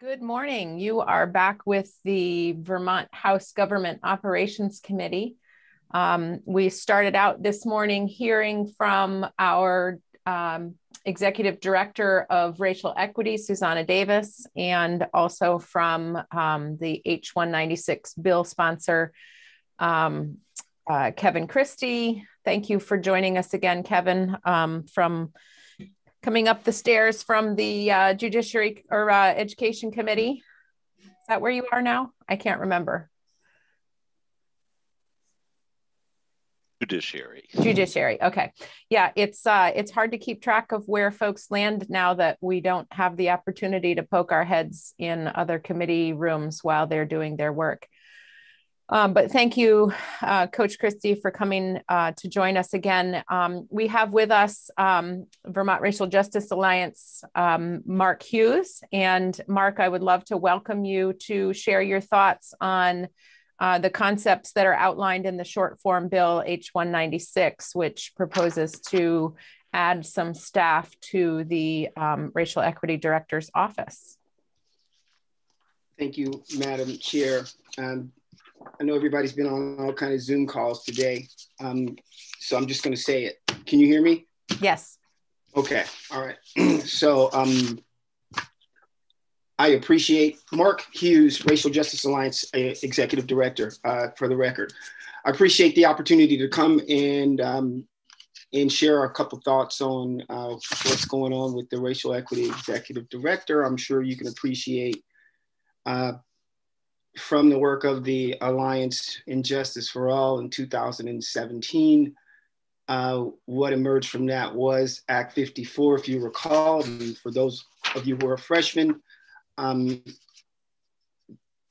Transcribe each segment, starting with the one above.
Good morning. You are back with the Vermont House Government Operations Committee. Um, we started out this morning hearing from our um, Executive Director of Racial Equity, Xusana Davis, and also from um, the H196 bill sponsor, um, uh, Kevin Christie. Thank you for joining us again, Kevin, um, from coming up the stairs from the uh, Judiciary or uh, Education Committee. Is that where you are now? I can't remember. Judiciary. Judiciary. Okay. Yeah, it's uh, it's hard to keep track of where folks land now that we don't have the opportunity to poke our heads in other committee rooms while they're doing their work. Um, but thank you, uh, Coach Christie, for coming uh, to join us again. Um, we have with us um, Vermont Racial Justice Alliance, um, Mark Hughes. And Mark, I would love to welcome you to share your thoughts on uh, the concepts that are outlined in the short form bill H196, which proposes to add some staff to the um, Racial Equity Director's office. Thank you, Madam Chair. Um, I know everybody's been on all kind of Zoom calls today, um, so I'm just going to say it. Can you hear me? Yes. Okay. All right. so um, I appreciate Mark Hughes, Racial Justice Alliance uh, Executive Director, uh, for the record. I appreciate the opportunity to come and um, and share a couple thoughts on uh, what's going on with the Racial Equity Executive Director. I'm sure you can appreciate uh, from the work of the Alliance in Justice for All in 2017. Uh, what emerged from that was Act 54, if you recall. And for those of you who are freshmen, um,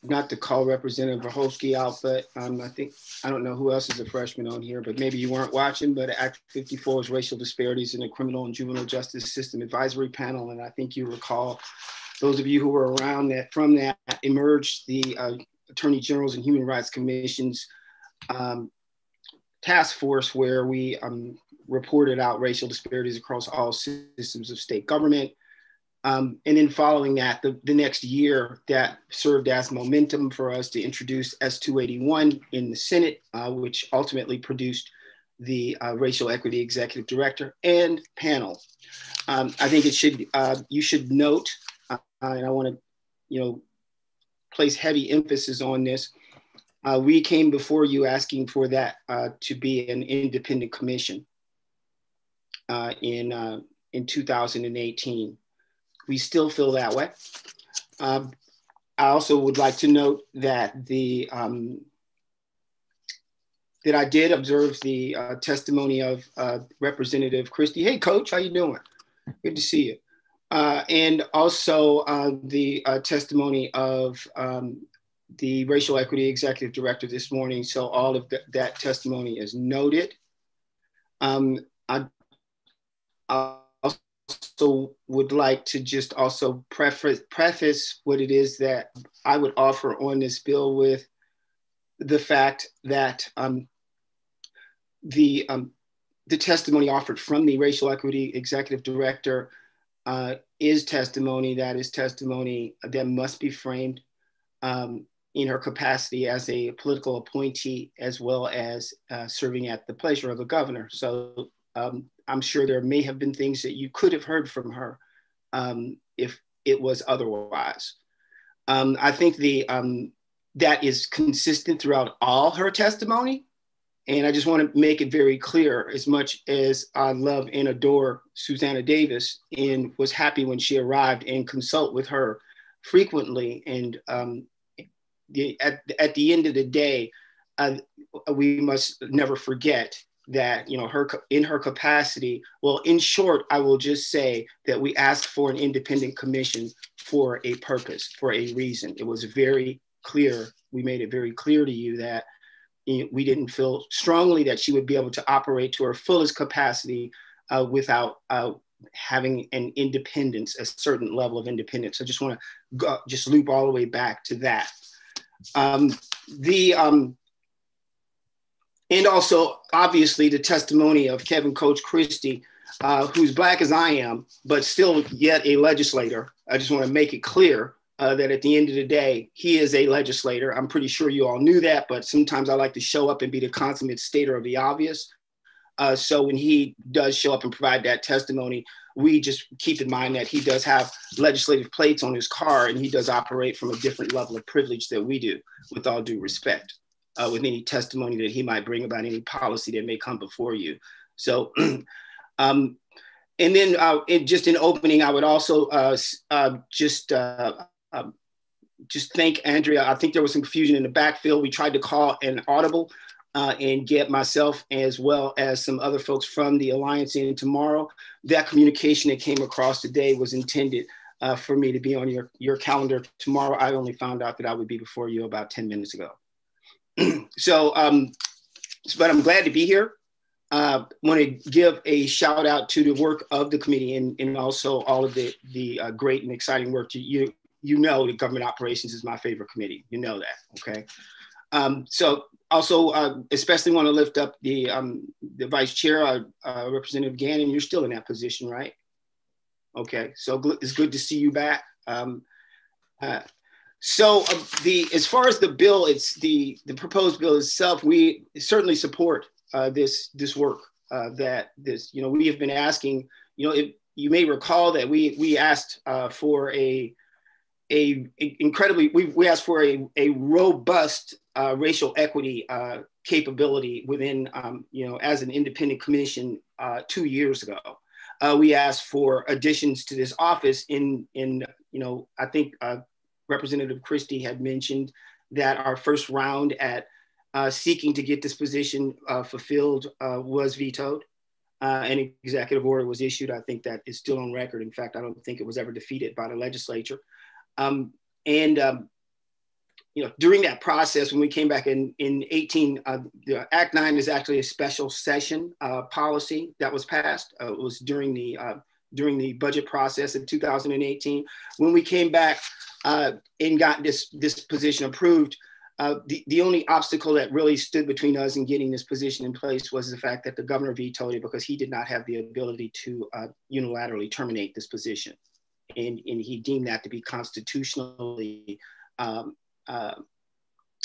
not to call Representative Vyhovsky out, but um, I think, I don't know who else is a freshman on here, but maybe you weren't watching, but Act 54 is Racial Disparities in the Criminal and Juvenile Justice System Advisory Panel. And I think you recall those of you who were around that from that emerged the uh, Attorney General's and Human Rights Commission's um, task force where we um, reported out racial disparities across all systems of state government. Um, and then following that, the, the next year, that served as momentum for us to introduce S281 in the Senate, uh, which ultimately produced the uh, Racial Equity Executive Director and panel. Um, I think it should, uh, you should note and I want to, you know, place heavy emphasis on this. Uh, we came before you asking for that uh, to be an independent commission uh, in, uh, in 2018. We still feel that way. Um, I also would like to note that the um, that I did observe the uh, testimony of Representative Christie. Hey, Coach, how you doing? Good to see you. Uh, and also uh, the uh, testimony of um, the racial equity executive director this morning. So all of the, that testimony is noted. Um, I, I, also would like to just also preface, preface what it is that I would offer on this bill with the fact that um, the, um, the testimony offered from the racial equity executive director uh, is testimony that is testimony that must be framed um, in her capacity as a political appointee as well as uh, serving at the pleasure of the governor. So um, I'm sure there may have been things that you could have heard from her um, if it was otherwise. Um, I think the um, that is consistent throughout all her testimony. And I just want to make it very clear as much as I love and adore Xusana Davis and was happy when she arrived and consult with her frequently. And um, the, at, at the end of the day, uh, we must never forget that you know her in her capacity well in short i will just say that we asked for an independent commission for a purpose for a reason it was very clear we made it very clear to you that we didn't feel strongly that she would be able to operate to her fullest capacity uh, without uh, having an independence, a certain level of independence. I just want to just loop all the way back to that. Um, the um, and also obviously the testimony of Kevin Coach Christie, uh, who's black as I am, but still yet a legislator. I just want to make it clear uh, that at the end of the day, he is a legislator. I'm pretty sure you all knew that, but sometimes I like to show up and be the consummate stater of the obvious. Uh, so when he does show up and provide that testimony, we just keep in mind that he does have legislative plates on his car and he does operate from a different level of privilege that we do, with all due respect, uh, with any testimony that he might bring about any policy that may come before you. So, um, and then uh, it, just in opening, I would also uh, uh, just uh, um, just thank Andrea. I think there was some confusion in the backfield. We tried to call an audible uh, and get myself as well as some other folks from the Alliance in tomorrow. That communication that came across today was intended uh, for me to be on your, your calendar tomorrow. I only found out that I would be before you about 10 minutes ago. so, um, but I'm glad to be here. Uh, want to give a shout out to the work of the committee and, and also all of the, the uh, great and exciting work you, you, you know that government operations is my favorite committee. You know that, okay? Um, so also, uh, especially want to lift up the um, the vice chair, uh, uh, Representative Gannon. You're still in that position, right? Okay, so it's good to see you back. Um, uh, so uh, the as far as the bill, it's the the proposed bill itself. We certainly support uh, this this work that this you know we have been asking. You know, if you may recall that we we asked for a a, a incredibly we, we asked for a, a robust uh, racial equity uh, capability within, um, you know, as an independent commission uh, two years ago. Uh, we asked for additions to this office in, in you know, I think uh, Representative Christie had mentioned that our first round at uh, seeking to get this position fulfilled was vetoed. an executive order was issued. I think that is still on record. In fact, I don't think it was ever defeated by the legislature. Um, and um, you know, during that process, when we came back in, in 18, uh, the Act 9 is actually a special session uh, policy that was passed. Uh, it was during the, uh, during the budget process in 2018. When we came back uh, and got this, this position approved, uh, the, the only obstacle that really stood between us and getting this position in place was the fact that the governor vetoed it because he did not have the ability to unilaterally terminate this position. And, and he deemed that to be constitutionally um, uh,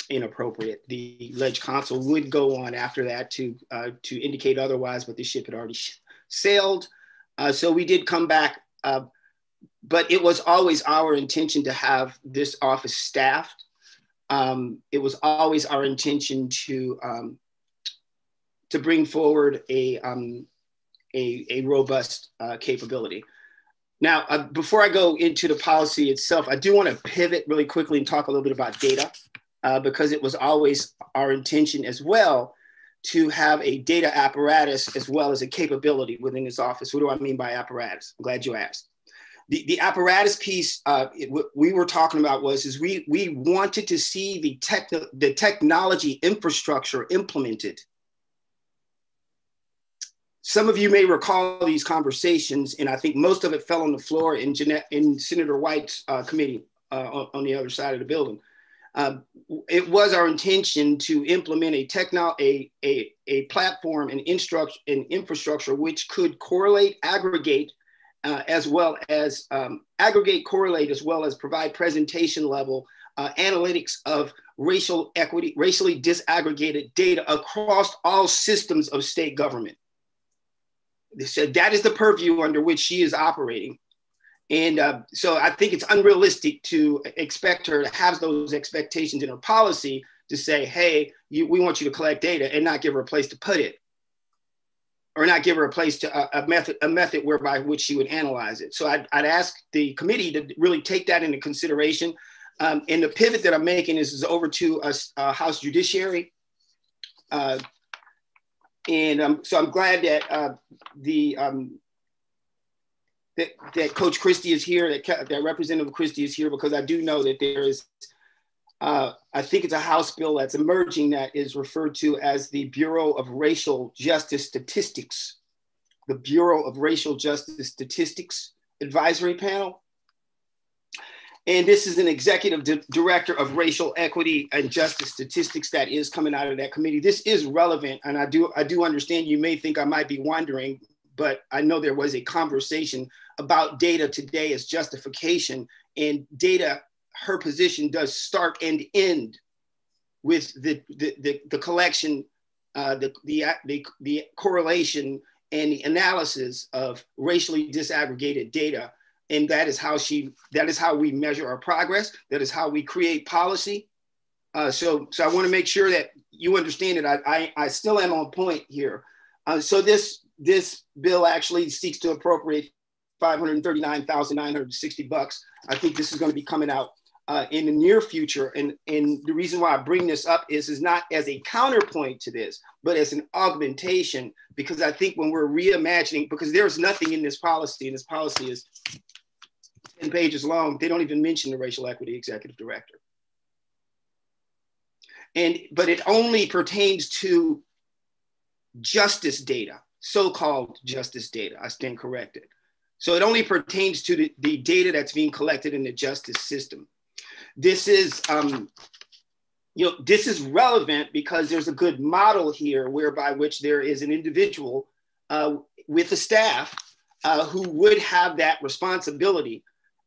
inappropriate. The ledge counsel would go on after that to uh, to indicate otherwise, but the ship had already sailed. Uh, so we did come back, uh, but it was always our intention to have this office staffed. Um, it was always our intention to um, to bring forward a um, a, a, robust uh, capability. Now, uh, before I go into the policy itself, I do want to pivot really quickly and talk a little bit about data, uh, because it was always our intention as well to have a data apparatus as well as a capability within this office. What do I mean by apparatus? I'm glad you asked. The, the apparatus piece uh, it, we were talking about was is we, we wanted to see the, tech, the technology infrastructure implemented some of you may recall these conversations, and I think most of it fell on the floor in, Jeanette, in Senator White's uh, committee uh, on, the other side of the building. Uh, it was our intention to implement a techno a, a, a platform and, and infrastructure which could correlate, aggregate, uh, as well as um, aggregate, correlate, as well as provide presentation level uh, analytics of racial equity, racially disaggregated data across all systems of state government. They said that is the purview under which she is operating. And uh, so I think it's unrealistic to expect her to have those expectations in her policy to say, hey, you, we want you to collect data and not give her a place to put it or not give her a place to a, a method a method whereby which she would analyze it. So I'd, I'd ask the committee to really take that into consideration. Um, and the pivot that I'm making is, is over to a, House Judiciary. Uh, and um, so I'm glad that uh, the um, that, that Coach Christie is here, that, that Representative Christie is here, because I do know that there is, uh, I think it's a House bill that's emerging that is referred to as the Bureau of Racial Justice Statistics, the Bureau of Racial Justice Statistics Advisory Panel. And this is an executive di- director of racial equity and justice statistics that is coming out of that committee. This is relevant, and I do I do understand you may think I might be wondering, but I know there was a conversation about data today as justification, and data her position does start and end with the, the, the, the collection, uh, the, the, the, the correlation and the analysis of racially disaggregated data. And that is how she, that is how we measure our progress. That is how we create policy. Uh, so, so I want to make sure that you understand it. I, I, I still am on point here. Uh, so this, this bill actually seeks to appropriate 539,960 bucks. I think this is going to be coming out uh, in the near future. And, and the reason why I bring this up is, is not as a counterpoint to this, but as an augmentation, because I think when we're reimagining, because there's nothing in this policy, and this policy is 10 pages long, they don't even mention the racial equity executive director. And, but it only pertains to justice data, so-called justice data, I stand corrected. So it only pertains to the, the data that's being collected in the justice system. This is, um, you know, this is relevant because there's a good model here whereby which there is an individual uh, with a staff uh, who would have that responsibility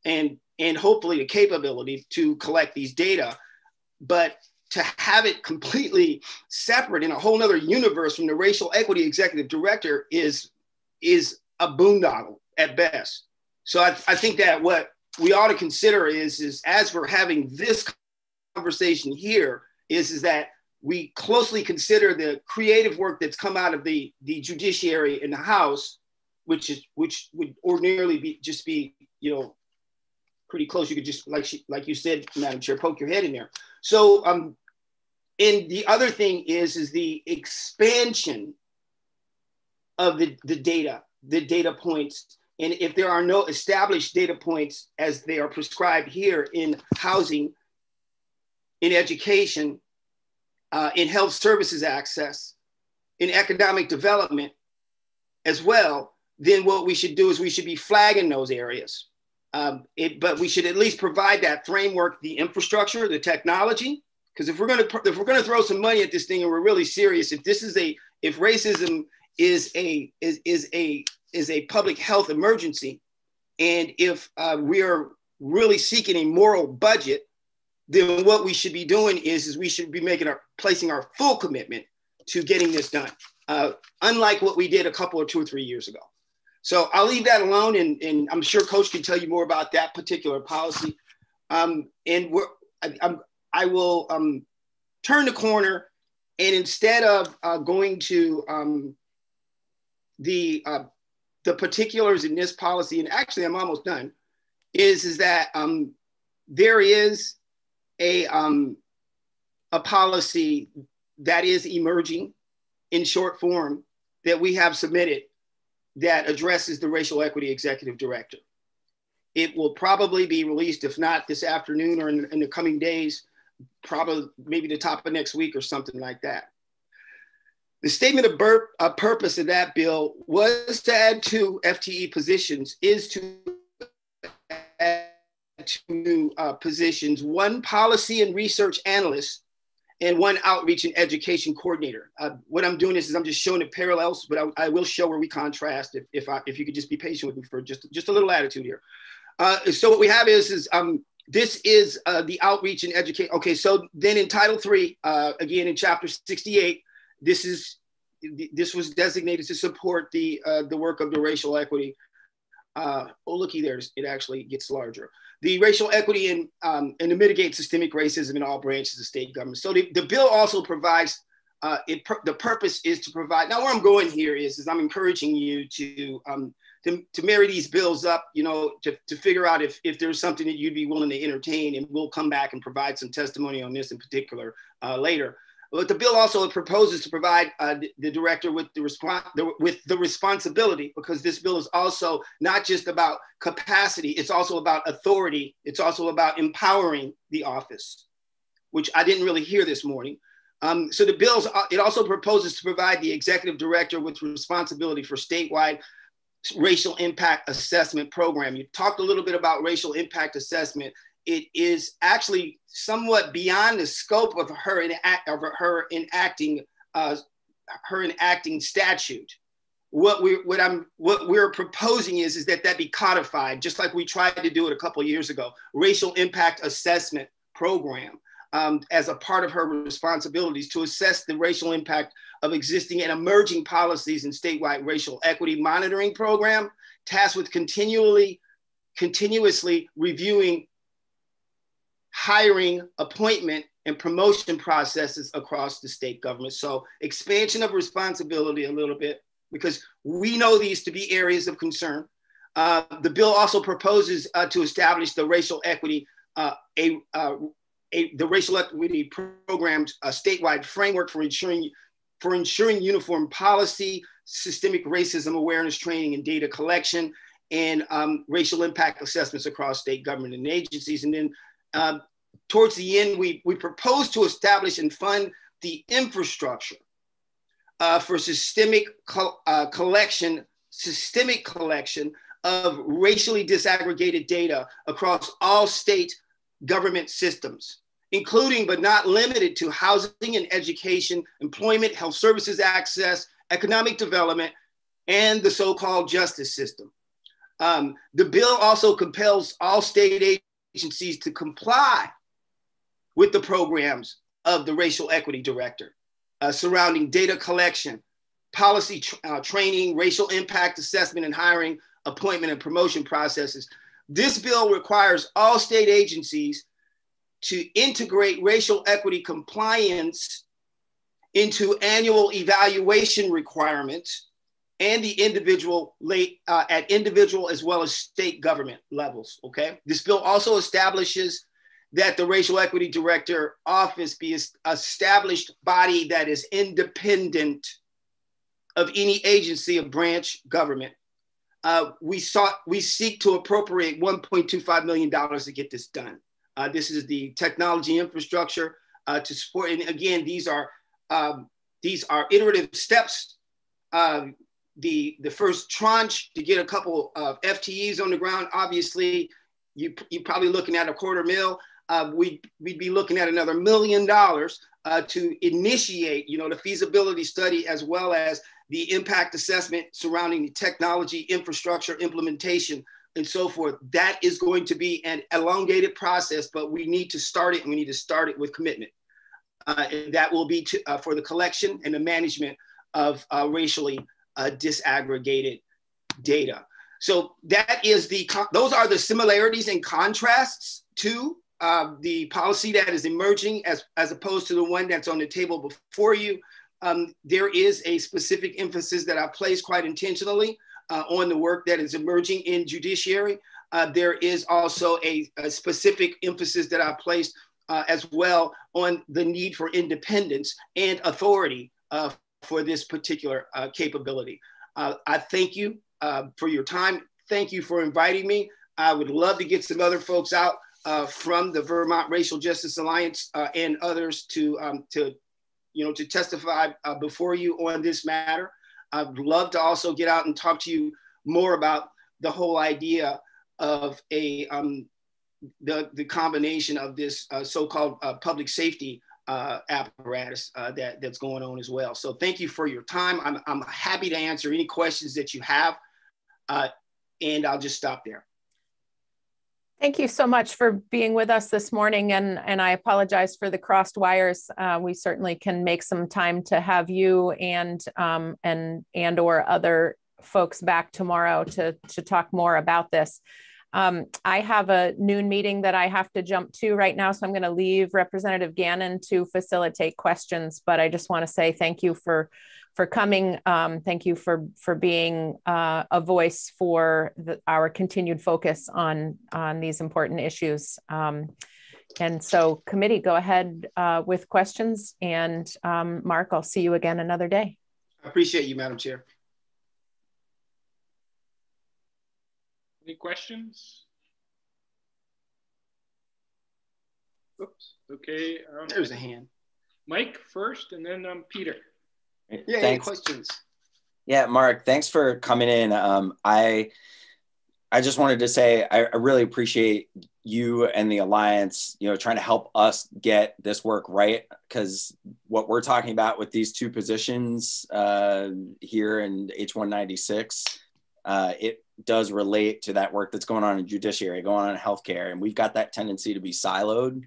and and hopefully the capability to collect these data, but to have it completely separate in a whole nother universe from the racial equity executive director is is a boondoggle at best. So I, I think that what we ought to consider is, is as we're having this conversation here, is, is that we closely consider the creative work that's come out of the, the judiciary in the House, which is which would ordinarily be just be, you know, pretty close. You could just like she, like you said, Madam Chair, poke your head in there. So um, and the other thing is is the expansion of the, the data, the data points and if there are no established data points as they are prescribed here in housing, in education, uh, in health services access, in economic development as well, then what we should do is we should be flagging those areas. Um, it, but we should at least provide that framework, the infrastructure, the technology. Because if we're going to if we're going to throw some money at this thing and we're really serious, if this is a if racism is a is, is a is a public health emergency. And if uh, we are really seeking a moral budget, then what we should be doing is, is we should be making our placing our full commitment to getting this done. Uh, unlike what we did a couple or two or three years ago. So I'll leave that alone, and, and I'm sure Coach can tell you more about that particular policy. Um, and we're, I, I'm, I will um, turn the corner, and instead of uh, going to um, the uh, the particulars in this policy, and actually I'm almost done, is, is that um, there is a, um, a policy that is emerging in short form that we have submitted that addresses the racial equity executive director. It will probably be released, if not this afternoon or in, in the coming days, probably maybe the top of next week or something like that. The statement of bur- uh, purpose of that bill was to add two FTE positions, is to add two uh, positions, one policy and research analyst and one outreach and education coordinator. Uh, what I'm doing is, is I'm just showing the parallels, but I, I will show where we contrast if, if, I, if you could just be patient with me for just, just a little attitude here. Uh, so what we have is, is um, this is uh, the outreach and educate. Okay, so then in Title Three, uh, again in Chapter 68, this is this was designated to support the uh, the work of the racial equity. Uh, oh, looky there, it actually gets larger. The racial equity and um, and to mitigate systemic racism in all branches of state government. So the, the bill also provides. Uh, it the purpose is to provide. Now, where I'm going here is, is I'm encouraging you to um, to, to marry these bills up, you know, to, to figure out if, if there's something that you'd be willing to entertain, and we'll come back and provide some testimony on this in particular uh, later. But the bill also proposes to provide uh, the, the, director with the, response with the responsibility, because this bill is also not just about capacity; it's also about authority. It's also about empowering the office, which I didn't really hear this morning. Um, so the bill uh, it also proposes to provide the executive director with responsibility for statewide racial impact assessment program. You talked a little bit about racial impact assessment it is actually somewhat beyond the scope of her of her enacting uh, her enacting statute. what we what I'm what we're proposing is is that that be codified, just like we tried to do it a couple years ago. Racial impact assessment program um, as a part of her responsibilities to assess the racial impact of existing and emerging policies and statewide racial equity monitoring program, tasked with continually continuously reviewing hiring, appointment, and promotion processes across the state government. So expansion of responsibility a little bit because we know these to be areas of concern. Uh, the bill also proposes uh, to establish the racial equity, uh, a, uh, a, the racial equity programs, a statewide framework for ensuring, for ensuring uniform policy, systemic racism awareness training and data collection, and um, racial impact assessments across state government and agencies. And then um, towards the end, we, we propose to establish and fund the infrastructure uh, for systemic co- uh, collection, systemic collection of racially disaggregated data across all state government systems, including but not limited to housing and education, employment, health services access, economic development, and the so-called justice system. Um, the bill also compels all state agencies to comply with the programs of the racial equity director uh, surrounding data collection, policy tr- uh, training, racial impact assessment and hiring, appointment and promotion processes. This bill requires all state agencies to integrate racial equity compliance into annual evaluation requirements and the individual late uh, at individual as well as state government levels. Okay, this bill also establishes that the racial equity director office be established body that is independent of any agency of branch government. Uh, we sought we seek to appropriate 1.25 million dollars to get this done. Uh, this is the technology infrastructure uh, to support. And again, these are um, these are iterative steps. Um, the, the first tranche to get a couple of FTEs on the ground, obviously, you, you're probably looking at a quarter mil. Uh, we'd, we'd be looking at another million dollars uh, to initiate, you know, the feasibility study as well as the impact assessment surrounding the technology, infrastructure, implementation, and so forth. That is going to be an elongated process, but we need to start it and we need to start it with commitment. Uh, and that will be to, uh, for the collection and the management of uh, racially uh, disaggregated data. So that is the, those are the similarities and contrasts to uh, the policy that is emerging as, as opposed to the one that's on the table before you. Um, there is a specific emphasis that I place quite intentionally uh, on the work that is emerging in judiciary. Uh, there is also a, a, specific emphasis that I placed uh, as well on the need for independence and authority uh, for this particular uh, capability. I thank you for your time. Thank you for inviting me. I would love to get some other folks out uh, from the Vermont Racial Justice Alliance uh, and others to, um, to, you know, to testify uh, before you on this matter. I'd love to also get out and talk to you more about the whole idea of a um, the, the combination of this so-called public safety uh, apparatus uh, that, that's going on as well. So thank you for your time. I'm, I'm happy to answer any questions that you have. Uh, and I'll just stop there. Thank you so much for being with us this morning. And, and I apologize for the crossed wires. Uh, we certainly can make some time to have you and, um, and, and or other folks back tomorrow to, to talk more about this. Um, I have a noon meeting that I have to jump to right now, so I'm going to leave Representative Gannon to facilitate questions. But I just want to say thank you for for coming. Um, thank you for for being uh, a voice for the, our continued focus on on these important issues. Um, and so, committee, go ahead uh, with questions. And um, Mark, I'll see you again another day. I appreciate you, Madam Chair. Any questions? Oops. Okay. Um, There's a hand. Mike first, and then um, Peter. Yeah. Any questions? Yeah, Mark. Thanks for coming in. Um, I I just wanted to say I, I, really appreciate you and the alliance. You know, trying to help us get this work right because what we're talking about with these two positions uh, here in H196, uh, it does relate to that work that's going on in judiciary, going on in healthcare, and we've got that tendency to be siloed.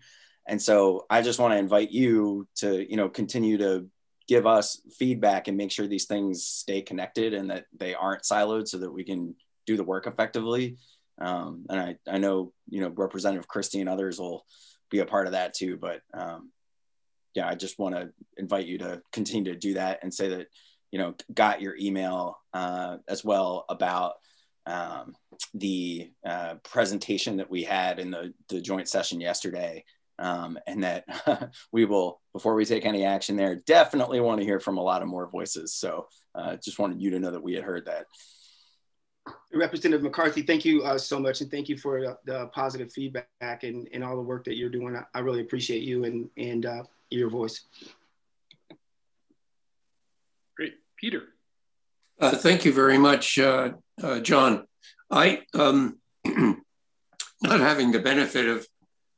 And so I just want to invite you to, you know, continue to give us feedback and make sure these things stay connected and that they aren't siloed so that we can do the work effectively. Um, and I, I know, you know, Representative Christie and others will be a part of that too. But um, yeah, I just want to invite you to continue to do that and say that, you know, got your email uh, as well about um, the uh, presentation that we had in the, the joint session yesterday. Um, and that we will, before we take any action there, definitely want to hear from a lot of more voices. So uh, just wanted you to know that we had heard that. Representative McCarthy, thank you uh, so much, and thank you for the, the, positive feedback and, and all the work that you're doing. I, I really appreciate you and, and uh, your voice. Great. Peter. Uh, thank you very much, uh, uh, John. I, um, not having the benefit of,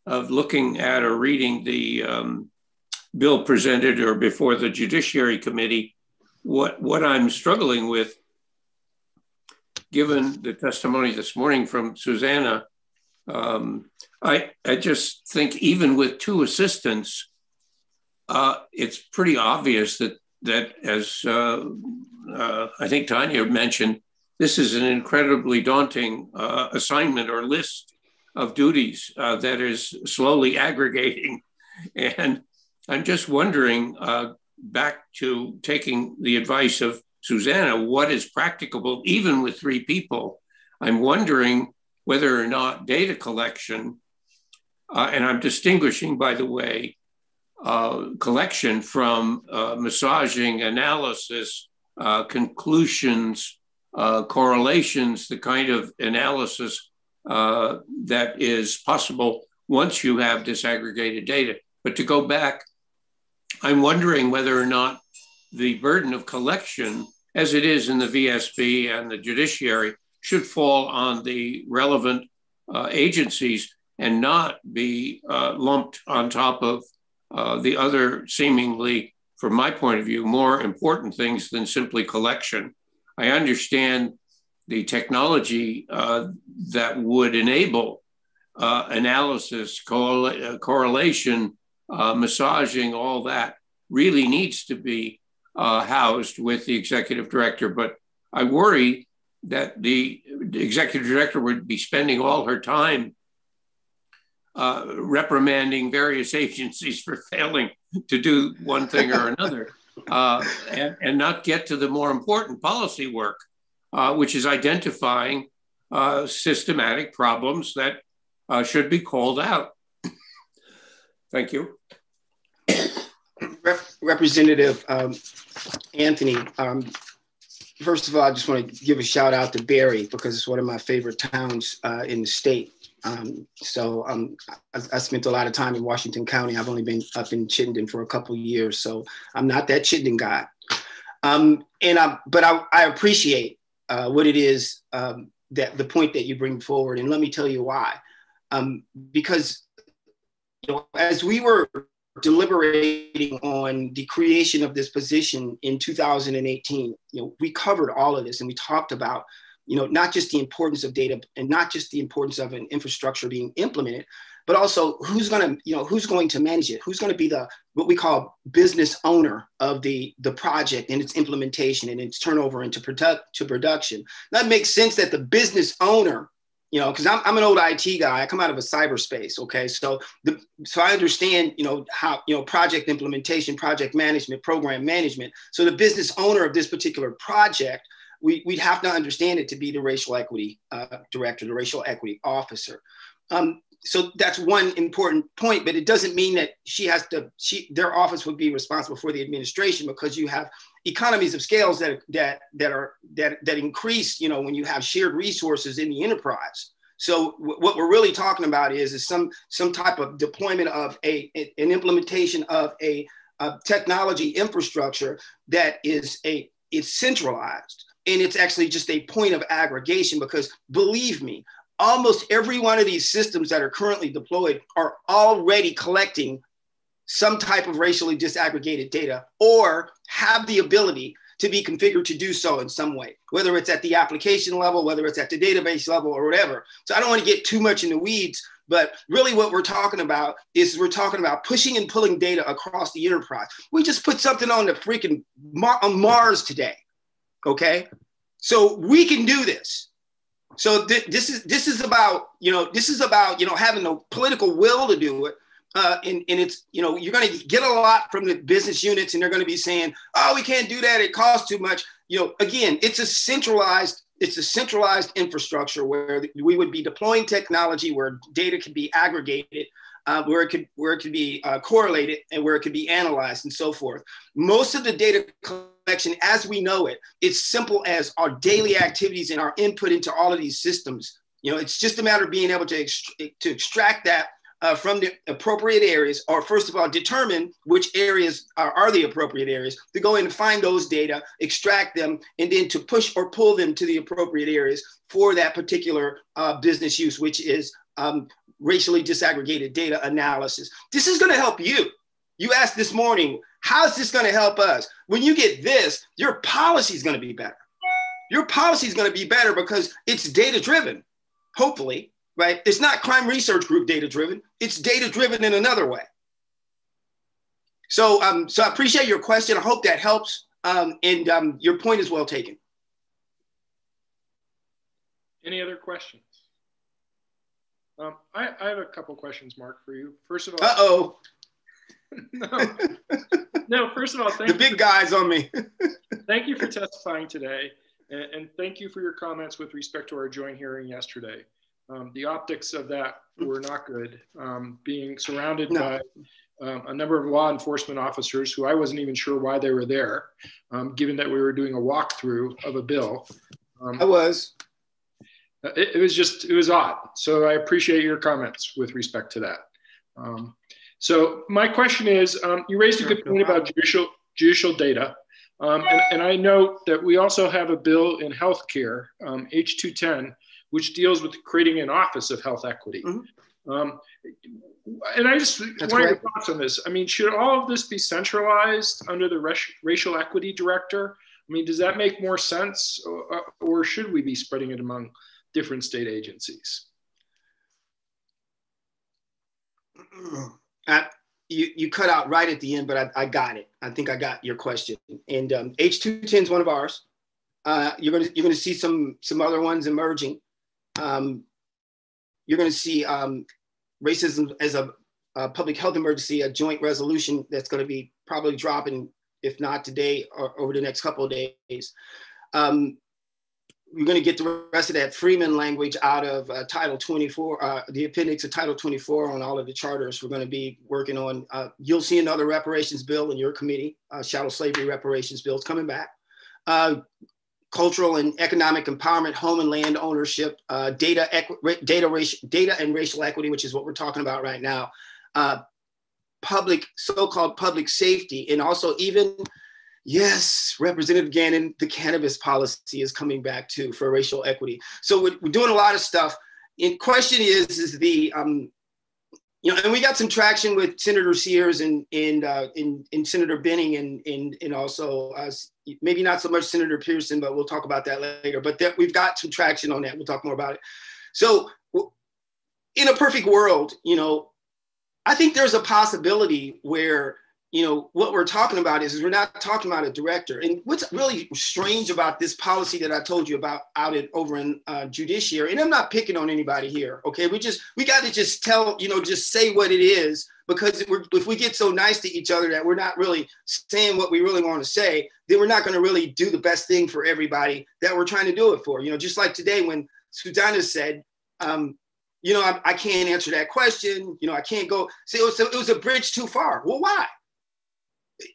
of looking at or reading the um, bill presented or before the Judiciary Committee, what, what I'm struggling with, given the testimony this morning from Xusana, um, I, I just think even with two assistants, uh, it's pretty obvious that that as uh, uh, I think Tanya mentioned, this is an incredibly daunting uh, assignment or list of duties uh, that is slowly aggregating, and I'm just wondering. Uh, back to taking the advice of Xusana, what is practicable even with three people? I'm wondering whether or not data collection, and I'm distinguishing, by the way, uh, collection from uh, massaging analysis, uh, conclusions, uh, correlations, the kind of analysis uh, that is possible once you have disaggregated data. But to go back, I'm wondering whether or not the burden of collection, as it is in the VSB and the judiciary, should fall on the relevant agencies and not be lumped on top of uh, the other seemingly, from my point of view, more important things than simply collection. I understand the technology uh, that would enable uh, analysis, correl- uh, correlation, uh, massaging, all that really needs to be housed with the executive director. But I worry that the executive director would be spending all her time uh, reprimanding various agencies for failing to do one thing or another, uh, and, and, not get to the more important policy work, uh, which is identifying uh, systematic problems that uh, should be called out. Thank you. Rep Representative um, Anthony, um, first of all, I just want to give a shout out to Barre because it's one of my favorite towns uh, in the state. Um, so um, I, I, spent a lot of time in Washington County. I've only been up in Chittenden for a couple years, so I'm not that Chittenden guy. Um, and I, but I, I appreciate uh, what it is um, that the point that you bring forward, and let me tell you why. Um, because you know, as we were deliberating on the creation of this position in 2018, you know, we covered all of this and we talked about you know, not just the importance of data and not just the importance of an infrastructure being implemented, but also who's going to, you know, who's going to manage it? Who's going to be the what we call business owner of the the project and its implementation and its turnover into product to production? That makes sense that the business owner you know, because I'm, I'm an old IT guy. I come out of a cyberspace. Okay, so the so I understand, you know, how you know project implementation, project management, program management. So the business owner of this particular project we, we'd have to understand it to be the racial equity uh, director, the racial equity officer. Um, so that's one important point, but it doesn't mean that she has to, she, their office would be responsible for the administration because you have economies of scales that, that, that are, that, that increase, you know, when you have shared resources in the enterprise. So w- what we're really talking about is, is some, some type of deployment of a, an implementation of a, a technology infrastructure that is a, it's centralized and it's actually just a point of aggregation because believe me, almost every one of these systems that are currently deployed are already collecting some type of racially disaggregated data or have the ability to be configured to do so in some way, whether it's at the application level, whether it's at the database level, or whatever. So I don't want to get too much in the weeds, but really what we're talking about is we're talking about pushing and pulling data across the enterprise. We just put something on the freaking Mar- on Mars today, okay? So we can do this. So th- this is this is about you know this is about you know having the political will to do it, uh, and, and it's you know you're going to get a lot from the business units and they're going to be saying oh we can't do that. It costs too much. You know again it's a centralized it's a centralized infrastructure where we would be deploying technology where data can be aggregated uh, where it could where it could be uh, correlated and where it could be analyzed and so forth. Most of the data as we know it it's simple as our daily activities and our input into all of these systems you know it's just a matter of being able to, ext- to extract that uh, from the appropriate areas, or first of all, determine which areas are, are, the appropriate areas, to go in and find those data, extract them, and then to push or pull them to the appropriate areas for that particular uh, business use, which is um, racially disaggregated data analysis. This is going to help you. You asked this morning, how's this going to help us? When you get this, your policy is going to be better. Your policy is going to be better because it's data driven, hopefully right? It's not crime research group data driven. It's data driven in another way. So, um, so I appreciate your question. I hope that helps. Um, and um, your point is well taken. Any other questions? Um, I, I, have a couple questions, Mark, for you. First of all, uh oh. no, no. First of all, thank the big guys on me. thank you for testifying today, and, and, thank you for your comments with respect to our joint hearing yesterday. Um, the optics of that were not good. Um, being surrounded no. by um, a number of law enforcement officers who I wasn't even sure why they were there, um, given that we were doing a walkthrough of a bill. Um, I was. It, it, was just, it was odd. So I appreciate your comments with respect to that. Um, so my question is, you raised a good point about judicial, judicial data. and, and, I note that we also have a bill in healthcare, H210, which deals with creating an office of health equity. Mm-hmm. Um, and I just That's wanted your thoughts on this. I mean, should all of this be centralized under the racial equity director? I mean, does that make more sense, or, or should we be spreading it among different state agencies? I, you, you cut out right at the end, but I, I got it. I think I got your question. And um, H210 is one of ours. Uh, you're going to you're to see some some other ones emerging um, you're going to see um, racism as a, a, public health emergency, a joint resolution that's going to be probably dropping, if not today or over the next couple of days. Um, we're going to get the rest of that Freeman language out of uh, Title 24, uh, the appendix of Title 24 on all of the charters. We're going to be working on, uh, you'll see another reparations bill in your committee, uh, chattel slavery reparations bills coming back. Uh, cultural and economic empowerment, home and land ownership, uh, data, data, data and racial equity, which is what we're talking about right now, uh, public, so-called public safety, and also even, yes, Representative Gannon, the cannabis policy is coming back too for racial equity. So we're, we're doing a lot of stuff. In question is, is the um, you know, and we got some traction with Senator Sears and and uh, and, and Senator Benning and and and also uh, maybe not so much Senator Pearson, but we'll talk about that later. But that we've got some traction on that. We'll talk more about it. So, in a perfect world, you know, I think there's a possibility where you know, what we're talking about is, is we're not talking about a director. And what's really strange about this policy that I told you about out in over in uh, judiciary, and I'm not picking on anybody here. Okay, we just we got to just tell, you know, just say what it is because if we get so nice to each other that we're not really saying what we really want to say, then we're not going to really do the best thing for everybody that we're trying to do it for. You know, just like today when Xusana said, um, you know, I, I, can't answer that question. You know, I can't go. See, it was, it was a bridge too far. Well, why?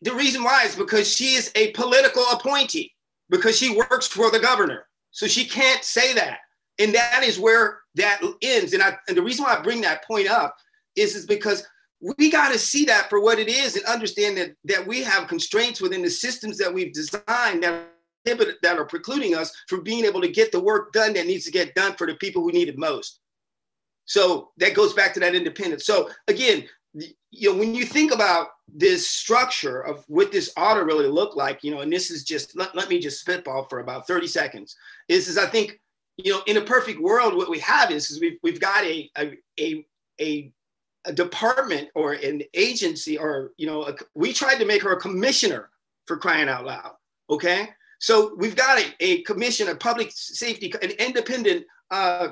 The reason why is because she is a political appointee, because she works for the governor. So she can't say that. And that is where that ends. And, I, and the reason why I bring that point up is, is because we got to see that for what it is and understand that, that we have constraints within the systems that we've designed that that are precluding us from being able to get the work done that needs to get done for the people who need it most. So that goes back to that independence. So again, you know, when you think about this structure of what this ought to really look like, you know, and this is just, let, let me just spitball for about 30 seconds, is, is I think, you know, in a perfect world, what we have is, is we've, we've got a, a, a, a, a department or an agency or, you know, a, we tried to make her a commissioner for crying out loud. Okay. So we've got a, a commission, a public safety, an independent uh,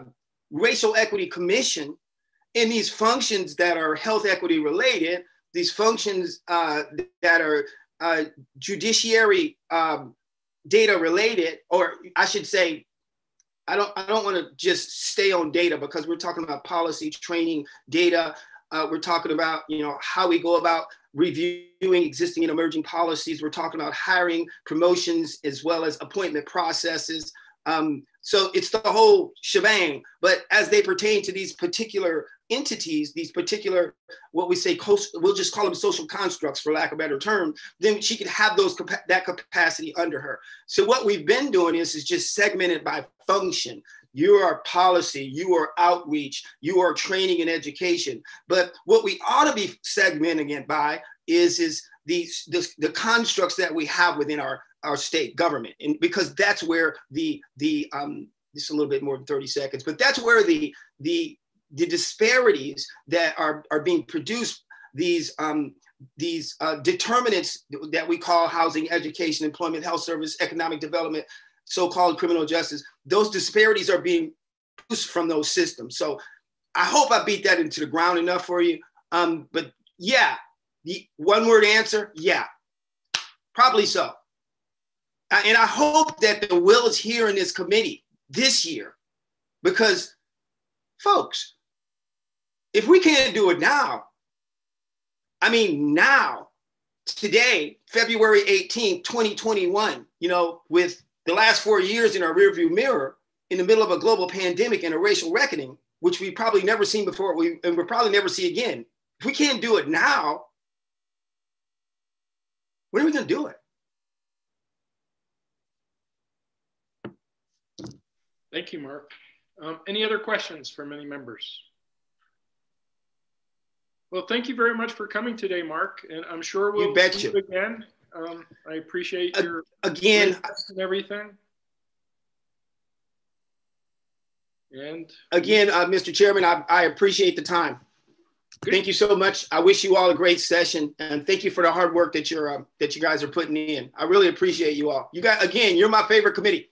racial equity commission in these functions that are health equity related, these functions uh, that are uh, judiciary um, data related, or I should say, I don't, I don't want to just stay on data because we're talking about policy, training, data. Uh, we're talking about, you know, how we go about reviewing existing and emerging policies. We're talking about hiring, promotions, as well as appointment processes. Um, so it's the whole shebang. But as they pertain to these particular entities, these particular, what we say, we'll just call them social constructs for lack of a better term, then she could have those that capacity under her. So what we've been doing is, is just segmented by function. You are policy, you are outreach, you are training and education. But what we ought to be segmenting it by is, is these, the, the constructs that we have within our, our state government. And because that's where the, the um, just a little bit more than 30 seconds, but that's where the, the the disparities that are, are being produced, these, um, these uh, determinants that we call housing, education, employment, health service, economic development, so-called criminal justice, those disparities are being produced from those systems. So I hope I beat that into the ground enough for you. Um, but yeah, the one word answer, yeah, probably so. And I hope that the will is here in this committee this year because folks, if we can't do it now, I mean, now, today, February 18th, 2021, you know, with the last four years in our rearview mirror, in the middle of a global pandemic and a racial reckoning, which we've probably never seen before, we, and we'll probably never see again. If we can't do it now, when are we going to do it? Thank you, Mark. Um, any other questions from any members? Well, thank you very much for coming today, Mark. And I'm sure we'll you see you again. Um, I appreciate your again and everything. And again, uh, Mr. Chairman, I, I appreciate the time. Good. Thank you so much. I wish you all a great session, and thank you for the hard work that you're uh, that you guys are putting in. I really appreciate you all. You got again, you're my favorite committee.